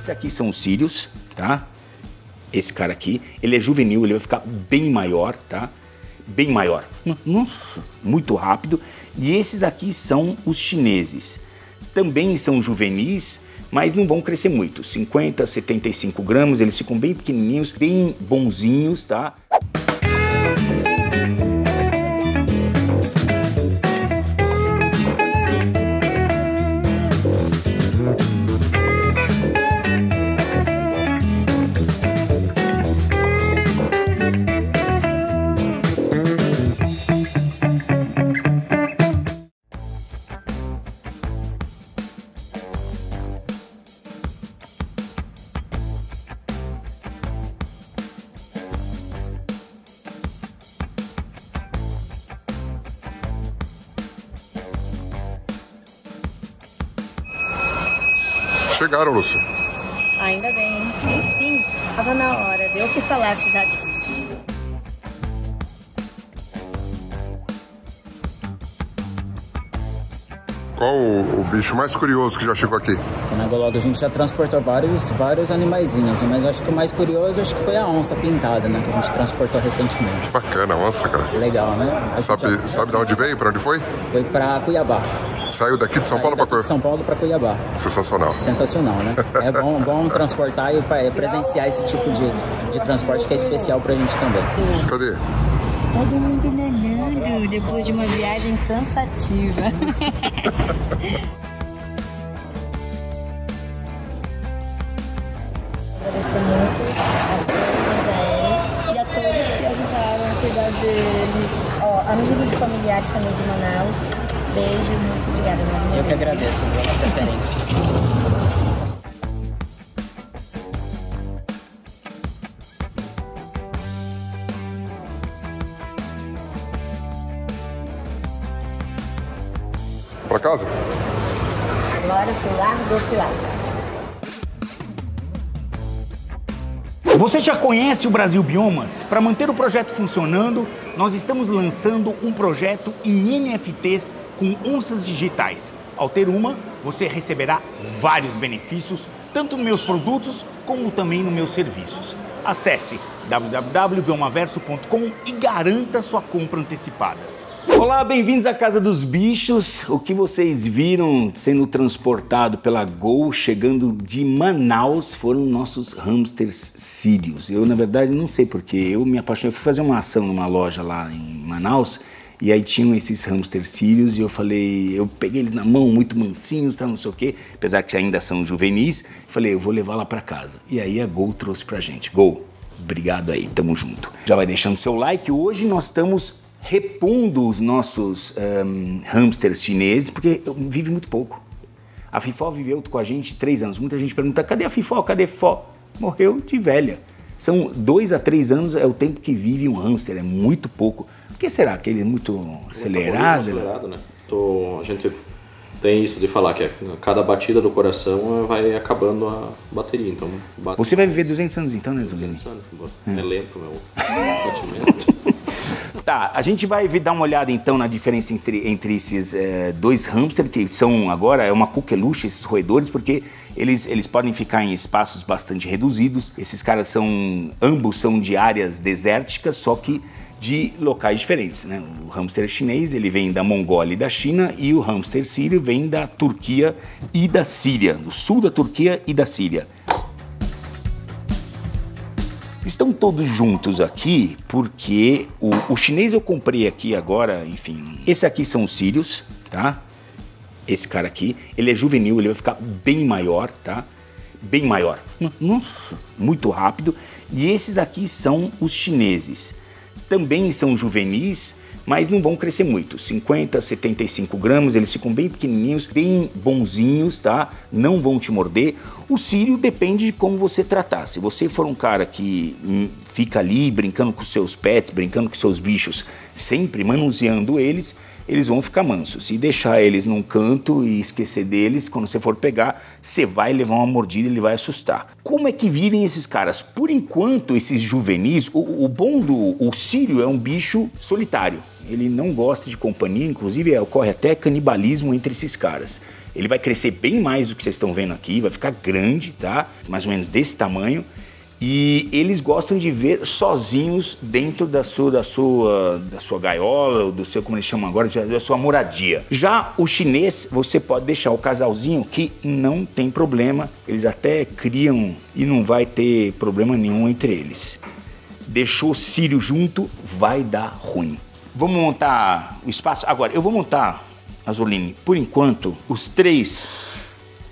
Esse aqui são os cílios, tá? Esse cara aqui, ele é juvenil, ele vai ficar bem maior, tá? Bem maior. Nossa, muito rápido. E esses aqui são os chineses. Também são juvenis, mas não vão crescer muito. 50, 75 gramas, eles ficam bem pequenininhos, bem bonzinhos, tá? Chegaram, Lúcia. Ainda bem. Enfim, tava na hora. Deu o que falar esses ativos. Qual o, o bicho mais curioso que já chegou aqui? Na Golog a gente já transportou vários, vários animaizinhos, mas acho que o mais curioso acho que foi a onça pintada, né? Que a gente transportou recentemente. Que bacana, onça, cara. Legal, né? A Sabe, já- sabe de onde veio? Pra onde foi? Foi pra Cuiabá. Saiu daqui de São Paulo pra Daqui de Cor. São Paulo pra Cuiabá. Sensacional. Sensacional, né? É bom, bom transportar e pa- presenciar esse tipo de, de transporte que é especial pra gente também. Cadê? Todo mundo nanando depois de uma viagem cansativa. Agradecer muito a todos eles e a todos que ajudaram a cuidar dele. Ó, amigos e familiares também de Manaus. Beijo, muito obrigada mais uma Eu que agradeço pela preferência. Pra casa? Agora pro lar doce lar. Você já conhece o Brasil Biomas? Para manter o projeto funcionando, nós estamos lançando um projeto em NFTs com onças digitais. Ao ter uma, você receberá vários benefícios, tanto nos meus produtos como também nos meus serviços. Acesse www.biomaverso.com e garanta sua compra antecipada. Olá, bem-vindos à Casa dos Bichos. O que vocês viram sendo transportado pela Gol chegando de Manaus foram nossos hamsters sírios. Eu, na verdade, não sei porque eu me apaixonei. Eu fui fazer uma ação numa loja lá em Manaus e aí tinham esses hamsters sírios e eu falei, eu peguei eles na mão, muito mansinhos, tal, não sei o quê, apesar que ainda são juvenis. Falei, eu vou levar lá para casa. E aí a Gol trouxe pra gente. Gol, obrigado aí, tamo junto. Já vai deixando seu like. Hoje nós estamos repondo os nossos ahn, hamsters chineses, porque vive muito pouco. A Fifó viveu com a gente três anos. Muita gente pergunta, cadê a Fifó? Cadê a Fifó? Morreu de velha. São dois a três anos é o tempo que vive um hamster, é muito pouco. Por que será? Que ele é muito acelerado? acelerado, né? Então, a gente tem isso de falar que é, cada batida do coração eh, vai acabando a bateria. Então, bate Você vai viver 200 anos então, né, Zubini? 200 anos, É lento meu batimento. Tá, a gente vai dar uma olhada então na diferença entre, entre esses eh, dois hamsters, que são agora é uma coqueluche, esses roedores, porque eles, eles podem ficar em espaços bastante reduzidos. Esses caras são, ambos são de áreas desérticas, só que de locais diferentes, né? O hamster chinês, ele vem da Mongólia e da China, e o hamster sírio vem da Turquia e da Síria, do sul da Turquia e da Síria. Estão todos juntos aqui porque o, o chinês eu comprei aqui agora, enfim. Esse aqui são os sírios, tá? Esse cara aqui, ele é juvenil, ele vai ficar bem maior, tá? Bem maior. Nossa, muito rápido. E esses aqui são os chineses. Também são juvenis, mas não vão crescer muito. 50, 75 gramas, eles ficam bem pequenininhos, bem bonzinhos, tá? Não vão te morder. O sírio depende de como você tratar. Se você for um cara que hum, fica ali brincando com seus pets, brincando com seus bichos, sempre manuseando eles, eles vão ficar mansos. Se deixar eles num canto e esquecer deles, quando você for pegar, você vai levar uma mordida e ele vai assustar. Como é que vivem esses caras? Por enquanto, esses juvenis, o, o bom do o sírio é um bicho solitário. Ele não gosta de companhia, inclusive é, ocorre até canibalismo entre esses caras. Ele vai crescer bem mais do que vocês estão vendo aqui, vai ficar grande, tá? Mais ou menos desse tamanho. E eles gostam de ver sozinhos dentro da sua, da sua, da sua gaiola, ou do seu, como eles chamam agora, da sua moradia. Já o chinês, você pode deixar o casalzinho que não tem problema. Eles até criam e não vai ter problema nenhum entre eles. Deixou o Sírio junto, vai dar ruim. Vamos montar o espaço? Agora, eu vou montar, Azoline, por enquanto, os três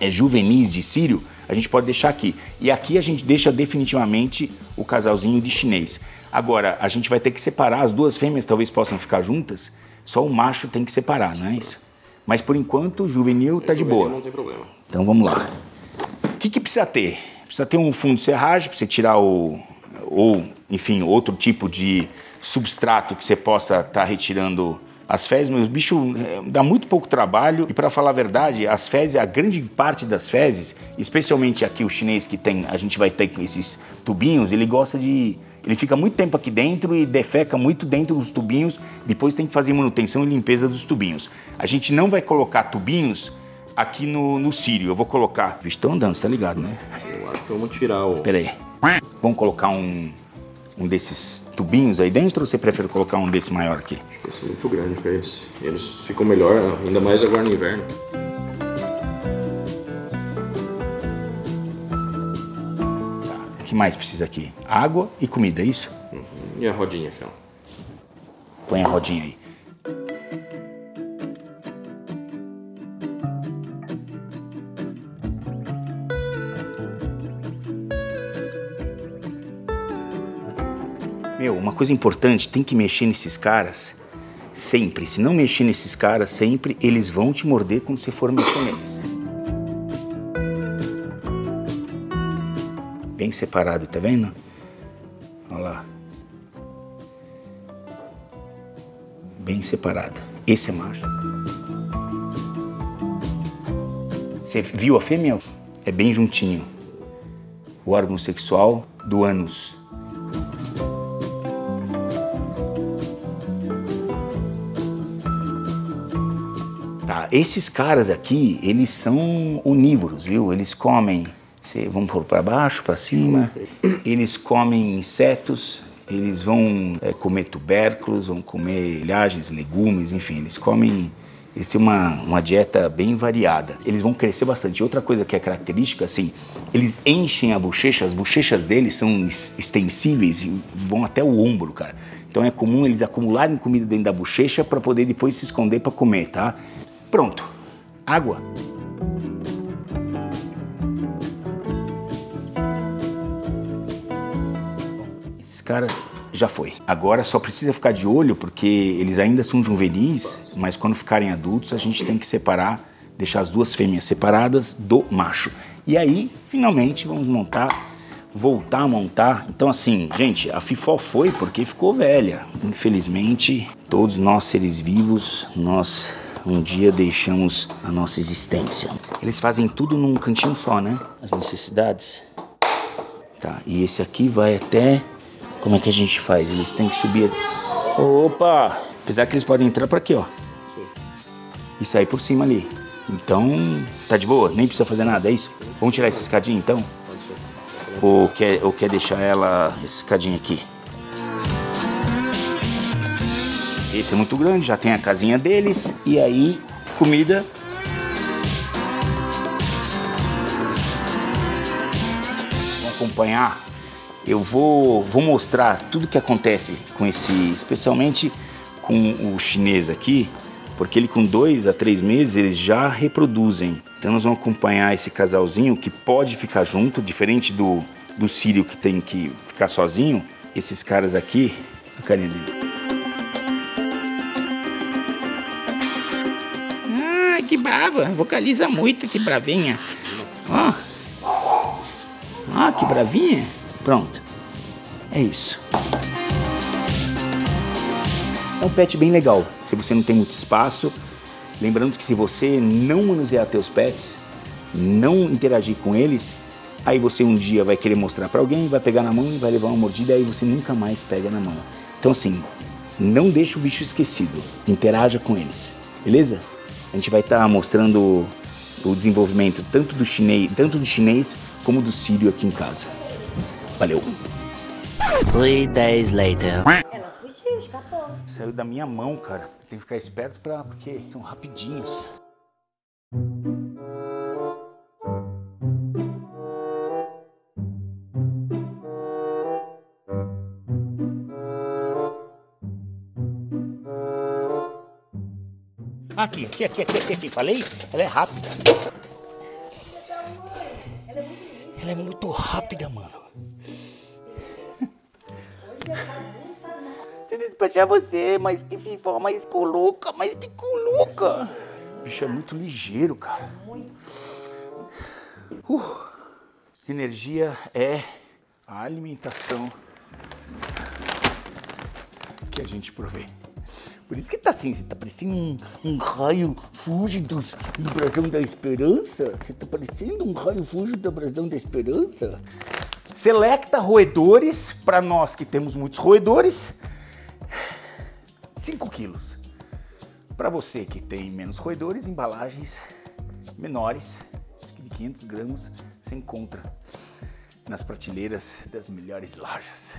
é, juvenis de Sírio a gente pode deixar aqui. E aqui a gente deixa definitivamente o casalzinho de chinês. Agora, a gente vai ter que separar, as duas fêmeas talvez possam ficar juntas, só o macho tem que separar, não é isso? Mas por enquanto, o juvenil tá de boa. Não tem problema. Então vamos lá. O que, que precisa ter? Precisa ter um fundo de serragem para você tirar o. ou, enfim, outro tipo de substrato que você possa estar tá retirando as fezes, meus bichos, é, dá muito pouco trabalho e para falar a verdade, as fezes, a grande parte das fezes, especialmente aqui o chinês que tem, a gente vai ter esses tubinhos, ele gosta de ele fica muito tempo aqui dentro e defeca muito dentro dos tubinhos, depois tem que fazer manutenção e limpeza dos tubinhos. A gente não vai colocar tubinhos aqui no, no Sírio, eu vou colocar... Estão andando, você tá ligado, né? Eu acho que vamos tirar o... Pera aí. Vamos colocar um, um desses tubinhos aí dentro ou você prefere colocar um desse maior aqui? Esse é muito grande para eles. Eles ficam melhor, ainda mais agora no inverno. Tá. O que mais precisa aqui? Água e comida, é isso? Uhum. E a rodinha aquela? Põe a rodinha aí. Meu, uma coisa importante, tem que mexer nesses caras sempre. Se não mexer nesses caras sempre, eles vão te morder quando você for mexer neles. Bem separado, tá vendo? Olha lá. Bem separado. Esse é macho. Você viu a fêmea? É bem juntinho. O órgão sexual do ânus. Esses caras aqui, eles são onívoros, viu? Eles comem, cê, vão por para baixo, para cima, eles comem insetos, eles vão é, comer tubérculos, vão comer folhagens, legumes, enfim, eles comem eles têm uma, uma dieta bem variada. Eles vão crescer bastante. Outra coisa que é característica, assim, eles enchem a bochecha, as bochechas deles são extensíveis e vão até o ombro, cara. Então é comum eles acumularem comida dentro da bochecha para poder depois se esconder para comer, tá? Pronto. Água. Esses caras já foi. Agora só precisa ficar de olho porque eles ainda são juvenis, mas quando ficarem adultos a gente tem que separar, deixar as duas fêmeas separadas do macho. E aí, finalmente, vamos montar, voltar a montar. Então assim, gente, a FIFO foi porque ficou velha. Infelizmente, todos nós seres vivos, nós um dia deixamos a nossa existência. Eles fazem tudo num cantinho só, né? As necessidades. Tá, e esse aqui vai até como é que a gente faz? Eles têm que subir. Opa! Apesar que eles podem entrar por aqui, ó. Sim. E sair por cima ali. Então, tá de boa? Nem precisa fazer nada, é isso? Vamos tirar essa escadinha então? Pode ser. Ou quer, ou quer deixar ela, essa escadinha aqui? Esse é muito grande, já tem a casinha deles. E aí, comida. Vamos acompanhar eu vou, vou mostrar tudo que acontece com esse, especialmente com o chinês aqui, porque ele com dois a três meses eles já reproduzem. Então nós vamos acompanhar esse casalzinho que pode ficar junto, diferente do, do sírio que tem que ficar sozinho. Esses caras aqui, a carinha dele. Brava, vocaliza muito, que bravinha. Ó. Ah, que bravinha. Pronto. É isso. É um pet bem legal. Se você não tem muito espaço, lembrando que se você não manusear teus pets, não interagir com eles, aí você um dia vai querer mostrar para alguém, vai pegar na mão e vai levar uma mordida, aí você nunca mais pega na mão. Então assim, não deixe o bicho esquecido, interaja com eles, beleza? A gente vai estar tá mostrando o desenvolvimento tanto do chinês, tanto do chinês como do sírio aqui em casa. Valeu. Three days later. Ela fugiu, escapou. Saiu da minha mão, cara. Tem que ficar esperto pra, porque são rapidinhos. Aqui, aqui, aqui, aqui, aqui, aqui. Falei? Ela é rápida. Ela é muito rápida, mano. Se despachar você, mas que FIFA mais coloca, mas que coloca. O bicho é muito ligeiro, cara. Uh, energia é a alimentação que a gente provê. Por isso que tá assim, você tá parecendo um, um raio fúgido do brasão da esperança. Você tá parecendo um raio fúgido do brasão da esperança. Selecta roedores, para nós que temos muitos roedores, 5 quilos. Para você que tem menos roedores, embalagens menores, de 500 gramas, você encontra nas prateleiras das melhores lojas.